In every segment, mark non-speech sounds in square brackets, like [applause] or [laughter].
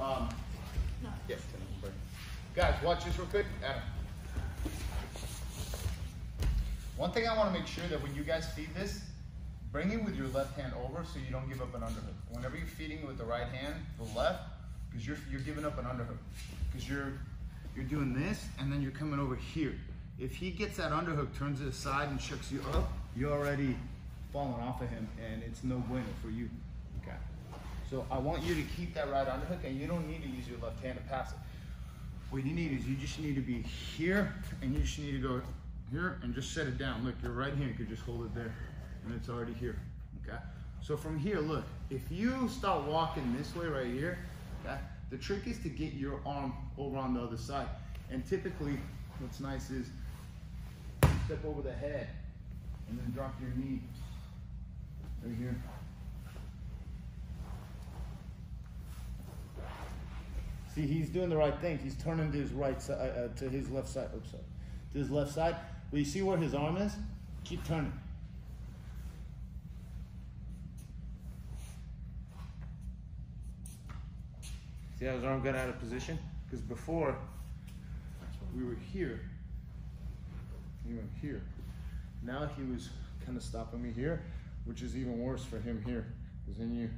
Um, yes, guys, watch this real quick. Adam. One thing I want to make sure that when you guys feed this, bring it with your left hand over so you don't give up an underhook. Whenever you're feeding with the right hand, the left, because you're you're giving up an underhook. Because you're you're doing this and then you're coming over here. If he gets that underhook, turns it aside and shucks you up, you're already falling off of him and it's no bueno for you. Okay. So I want you to keep that right underhook and you don't need to use your left hand to pass it. What you need is you just need to be here and you just need to go here and just set it down. Look, your right hand could just hold it there and it's already here, okay? So from here, look, if you start walking this way right here, okay, the trick is to get your arm over on the other side. And typically, what's nice is step over the head and then drop your knee right here. See, he's doing the right thing. He's turning to his right side, uh, uh, to his left side. Oops, sorry. To his left side. But you see where his arm is? Keep turning. See how his arm got out of position? Because before, we were here. He went here. Now he was kind of stopping me here, which is even worse for him here. Because then you,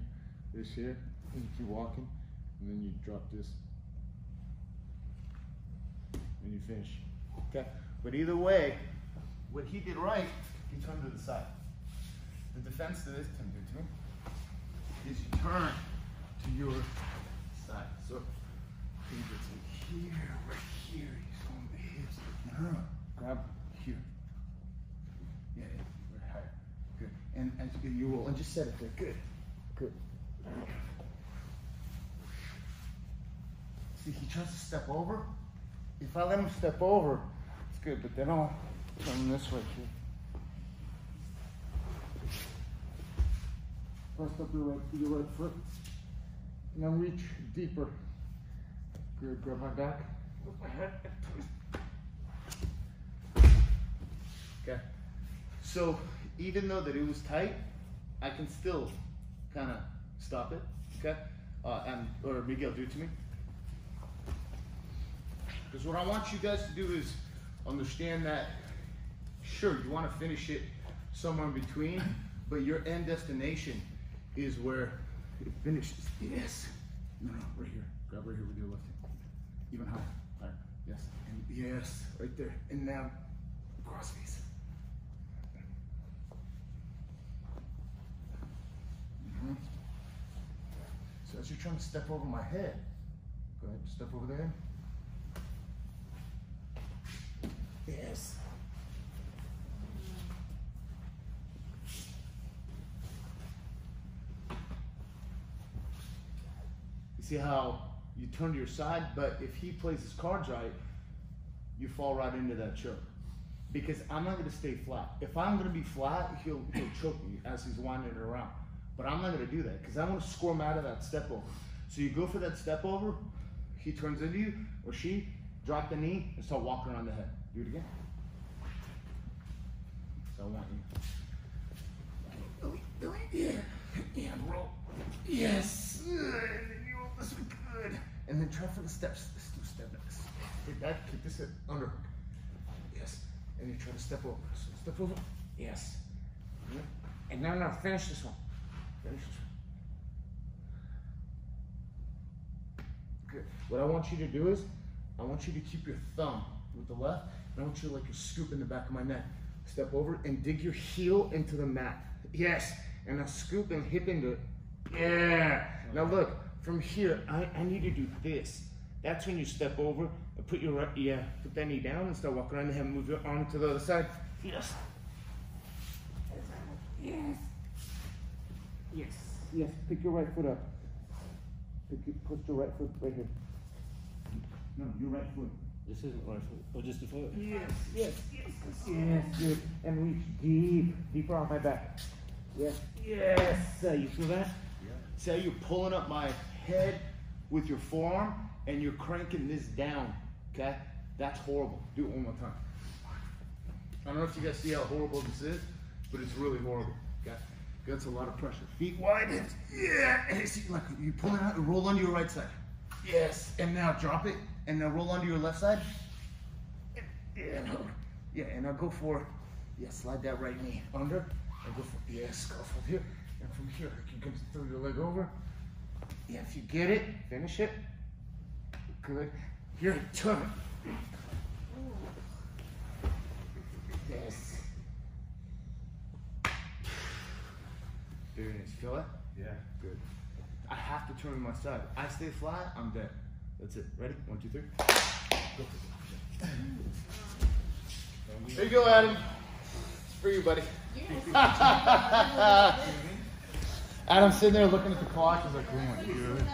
this here, and you keep walking, and then you drop this, and you finish. Okay? But either way, what he did right, he turned to the side. The defense to this, Tim did to me, is you turn to your side. So he gets in here, right here. He's going the hips. No, grab here. Yeah, yeah, right higher. Good. And as you roll, and just set it there. Good. Good. See, he tries to step over. If I let him step over, it's good, but then I'll turn this way here. Press up your right, your right foot. Now reach deeper. Good, grab my back. Okay. So even though that it was tight, I can still kind of stop it. Okay. Uh, and or Miguel, do it to me. Because what I want you guys to do is understand that, sure, you want to finish it somewhere in between, [laughs] but your end destination is where it finishes. Yes. No, no, right here. Grab right here with your left hand. Even higher. Higher. Yes. And yes, right there. And now, cross face. Mhm. So as you're trying to step over my head, go ahead, step over there. You see how you turn to your side, but if he plays his cards right, you fall right into that choke. Because I'm not gonna stay flat. If I'm gonna be flat, he'll he'll choke me as he's winding it around. But I'm not gonna do that because I want to him out of that step over. So you go for that step over, he turns into you, or she, drop the knee, and start walking around the head. Do it again. So I want you. Yeah, yeah, roll. Yes. For the steps. Let's do step next. Get back. Keep this at under. Oh, yes. And you try to step over. So step over. Yes. And now, now, finish this one. Finish this one. Good. What I want you to do is, I want you to keep your thumb with the left, and I want you to like a scoop in the back of my neck. Step over and dig your heel into the mat. Yes. And now scoop and hip into it. Yeah. Now look, from here, I, I need to do this. That's when you step over and put your right, yeah, put that knee down and start walking around the head. Move your arm to the other side. Yes. Yes. Yes. Yes. Pick your right foot up. Pick your, put your right foot right here. No, your right foot. This isn't right foot. Oh, just the foot. Yes, yes, yes, yes, good. And reach deep, deeper on my back. Yes, yes. Uh, you feel that? Yeah. See how you're pulling up my head with your forearm and you're cranking this down, okay? That's horrible. Do it one more time. I don't know if you guys see how horrible this is, but it's really horrible, okay? That's a lot of pressure. Feet wide, hips, yeah. And you see, like you pull it out and roll onto your right side. Yes. And now drop it, and now roll onto your left side. Yeah, no. yeah, and now go for, yeah, slide that right knee under, and go for, go from here, and from here, you can throw your leg over. Yeah, if you get it, finish it. Good. Here, turn. Yes. Very nice. Feel that? Yeah. Good. I have to turn to my side. I stay flat, I'm dead. That's it. Ready? One, two, three. Go. There you go, Adam. It's for you, buddy. [laughs] Adam's sitting there looking at the clock. He's like, "Come on, dude."